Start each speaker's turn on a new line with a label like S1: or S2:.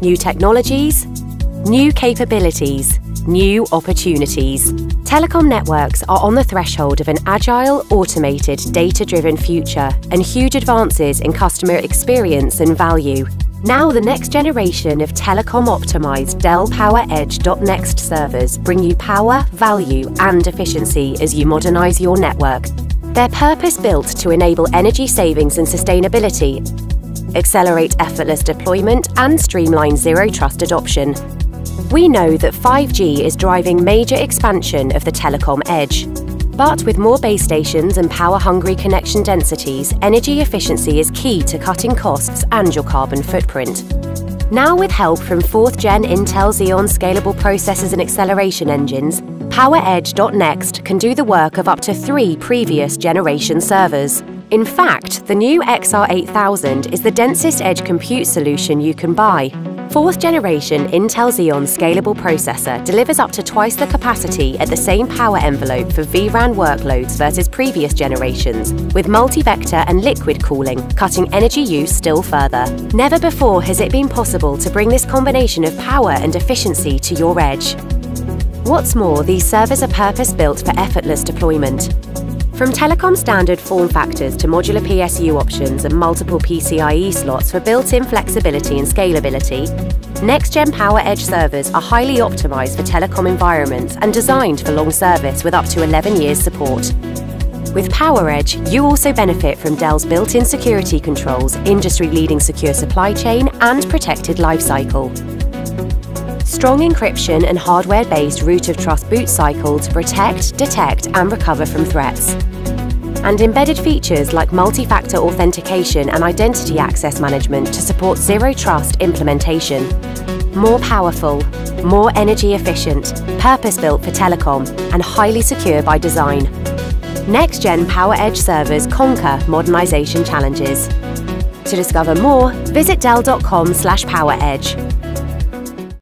S1: new technologies, new capabilities, new opportunities. Telecom networks are on the threshold of an agile, automated, data driven future and huge advances in customer experience and value. Now, the next generation of telecom optimized Dell PowerEdge.next servers bring you power, value, and efficiency as you modernize your network. They're purpose built to enable energy savings and sustainability, accelerate effortless deployment, and streamline zero trust adoption. We know that 5G is driving major expansion of the telecom edge. But with more base stations and power hungry connection densities, energy efficiency is key to cutting costs and your carbon footprint. Now, with help from 4th gen Intel Xeon scalable processors and acceleration engines, PowerEdge.next can do the work of up to three previous generation servers. In fact, the new XR8000 is the densest edge compute solution you can buy. Fourth generation Intel Xeon scalable processor delivers up to twice the capacity at the same power envelope for vRAN workloads versus previous generations, with multi-vector and liquid cooling, cutting energy use still further. Never before has it been possible to bring this combination of power and efficiency to your edge. What's more, these servers are purpose-built for effortless deployment. From telecom standard form factors to modular PSU options and multiple PCIe slots for built-in flexibility and scalability, next-gen PowerEdge servers are highly optimized for telecom environments and designed for long service with up to 11 years support. With PowerEdge, you also benefit from Dell's built-in security controls, industry-leading secure supply chain, and protected lifecycle strong encryption and hardware-based root of trust boot cycle to protect, detect and recover from threats. And embedded features like multi-factor authentication and identity access management to support zero trust implementation. More powerful, more energy efficient, purpose-built for telecom and highly secure by design. Next-gen PowerEdge servers conquer modernization challenges. To discover more, visit dell.com/poweredge.